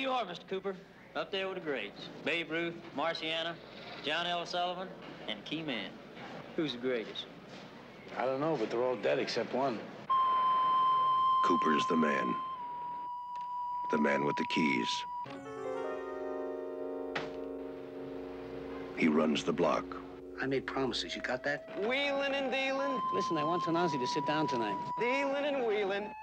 you are, Mr. Cooper. Up there with the greats. Babe Ruth, Marciano, John L. Sullivan, and Key Man. Who's the greatest? I don't know, but they're all dead except one. Cooper's the man. The man with the keys. He runs the block. I made promises. You got that? Wheeling and dealing, Listen, I want Tanazi to sit down tonight. dealing and wheeling.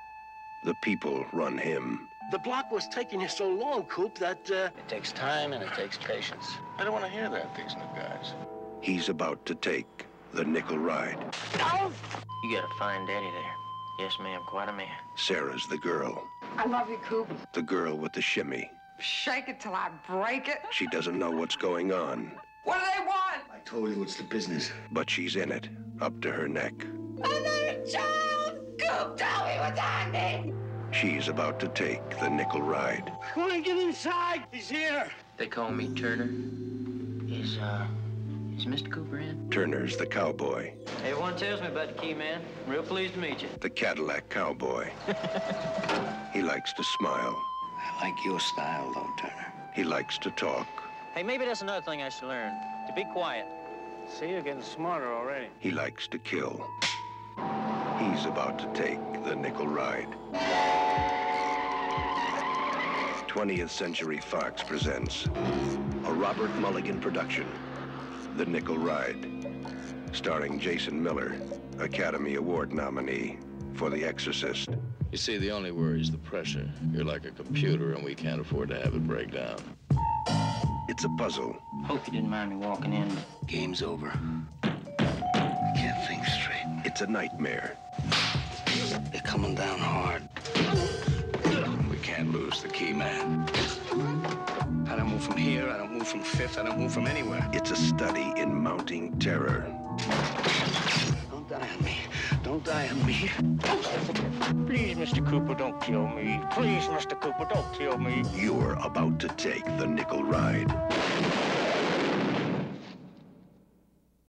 The people run him. The block was taking you so long, Coop, that, uh... It takes time and it takes patience. I don't want to hear that, these new guys. He's about to take the nickel ride. You got a fine daddy there. Yes, ma'am, quite a man. Sarah's the girl. I love you, Coop. The girl with the shimmy. Shake it till I break it. She doesn't know what's going on, What do they want? I told you it's the business. but she's in it, up to her neck. Another child! Coop, tell me what's happening! She's about to take the nickel ride. Come on, get inside! He's here! They call me Turner. Is, uh, is Mr. Cooper in? Turner's the cowboy, Everyone tells me about the Key Man. Real pleased to meet you. the Cadillac cowboy. he likes to smile. I like your style, though, Turner. He likes to talk. Hey, maybe that's another thing I should learn. To be quiet. See, you're getting smarter already. He likes to kill. He's about to take the nickel ride. 20th Century Fox presents a Robert Mulligan production, The Nickel Ride, starring Jason Miller, Academy Award nominee for The Exorcist. You see, the only worry is the pressure. You're like a computer, and we can't afford to have it break down. It's a puzzle. Hope you didn't mind me walking in. Game's over. I can't think straight. It's a nightmare. They're coming down hard. We can't lose the key man. I don't move from here. I don't move from Fifth. I don't move from anywhere. It's a study in mounting terror. Don't die on me. Don't die on me. Please, Mr. Cooper, don't kill me. Please, Mr. Cooper, don't kill me. You're about to take the nickel ride.